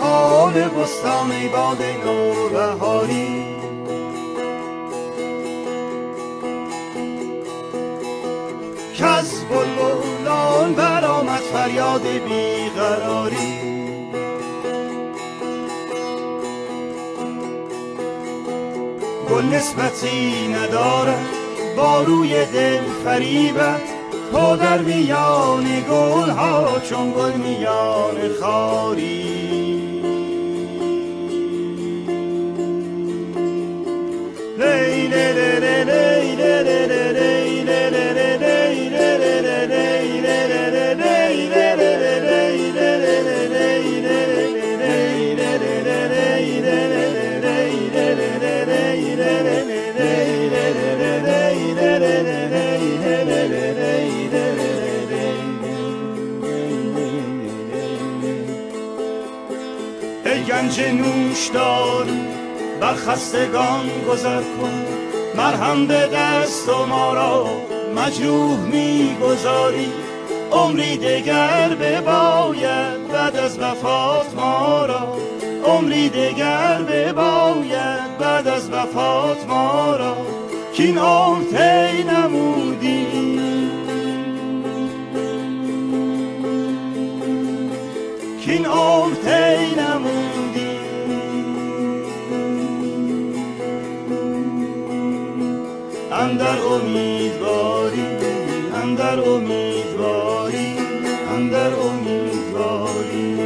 حال بستان ای باد نوبهاری. کز بلبلان برآمد فریاد بیقراری. گل نسبتی ندارد با روی دل فریبت. تو در میان گل ها چون گل میان خاری. گنج نوشدار بر خستگان گذر کن. مرهم به دست و ما را مجروح می‌گذاری عمری دگر بباید بعد از وفات ما را. عمری دگر بباید بعد از وفات ما را. کین عمر تی نمودی. کین عمر تی نمودی. اندر امیدواری اندر امیدواری اندر امیدواری.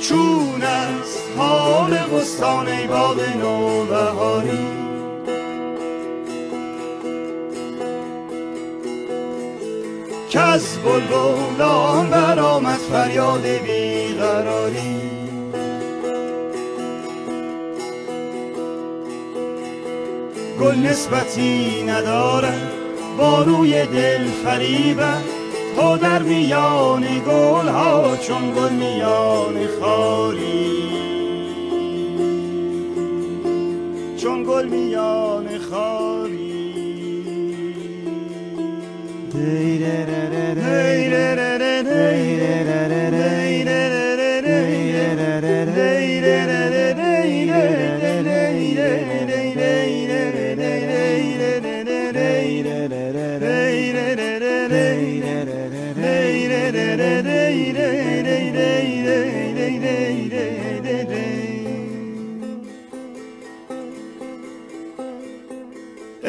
چون از حال بستان ای باد نوبهاری کز بلبلان برآمد فریاد بیقراری. گل نسبتی ندارد با روی دل فریبت تو در میان گل ها چون گل میان خاری چون گل میان خاری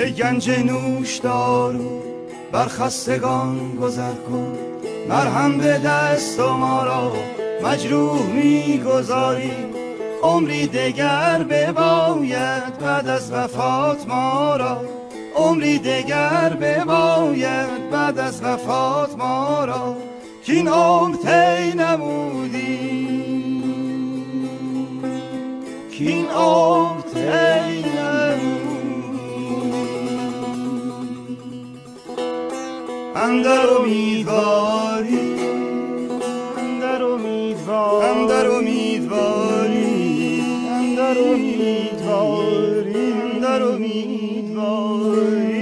ای گنج نوش دارو بر خستگان گذر کن. مرهم به دست و ما را مجروح می‌گذاری. عمری دگر بباید بعد از وفات ما را. عمری دگر بباید بعد از وفات ما را. کین عمر تی نمودی. کین عمر تی نمودی. اندر امیدواری. اندر امیدواری. اندر امیدواری. اندر امیدواری. اندر امیدواری.